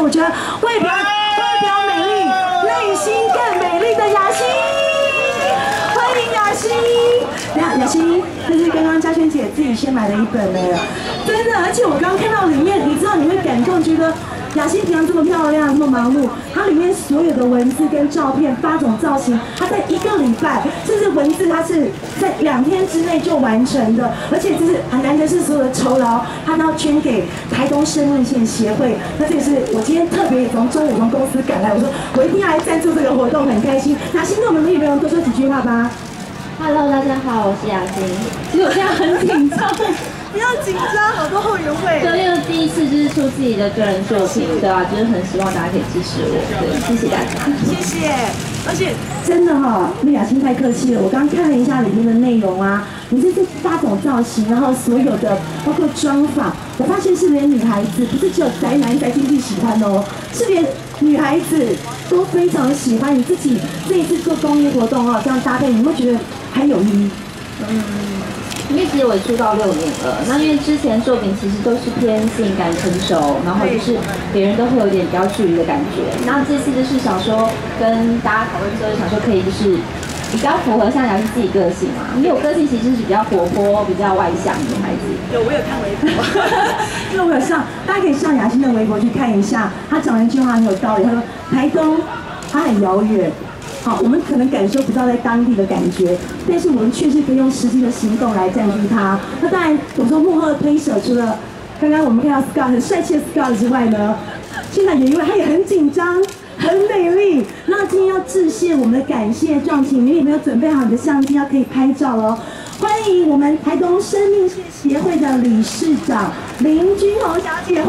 我觉得外表外表美丽，内心更美丽的雅欣，欢迎雅欣。雅雅欣，这是刚刚嘉轩姐自己先买的一本呢，真的，而且我刚刚看到里面，你知道你会感动，觉得。雅欣平常这么漂亮，这么忙碌，它里面所有的文字跟照片，八种造型，它在一个礼拜，甚至文字它是在两天之内就完成的，而且就是很难得是所有的酬劳，它都要捐给台东生命线协会。那这也是我今天特别从中午从公司赶来，我说我一定要来赞助这个活动，很开心。雅欣，跟我们女朋友多说几句话吧。Hello，大家好，我是雅欣。其实我现在很紧张。不要紧张，好多后援会。次就是出自己的个人作品，对啊，就是很希望大家可以支持我，对，谢谢大家。谢谢。而且真的哈，那雅欣太客气了。我刚看了一下里面的内容啊，你这是八种造型，然后所有的包括妆法，我发现是连女孩子，不是只有宅男宅经济喜欢哦，是连女孩子都非常喜欢。你自己这一次做公益活动哦，这样搭配，你会觉得很有意义。嗯。因为其实我出道六年了，那因为之前作品其实都是偏性感成熟，然后就是别人都会有点比较距离的感觉。那这次就是想说跟大家讨论之后，想说可以就是比较符合像雅欣自己个性嘛，因为我个性其实是比较活泼、比较外向的女孩子。有，我有看微博，因为我有上，大家可以上雅欣的微博去看一下，她讲了一句话很有道理，她说台东它很遥远。好，我们可能感受不到在当地的感觉，但是我们确实可以用实际的行动来占据它。那当然，我说幕后的推手，除了刚刚我们看到 Scott 很帅气的 Scott 之外呢，现在也因为他也很紧张，很美丽。那今天要致谢我们的感谢状，请你有没有准备好你的相机，要可以拍照喽？欢迎我们台东生命线协会的理事长林君红小姐，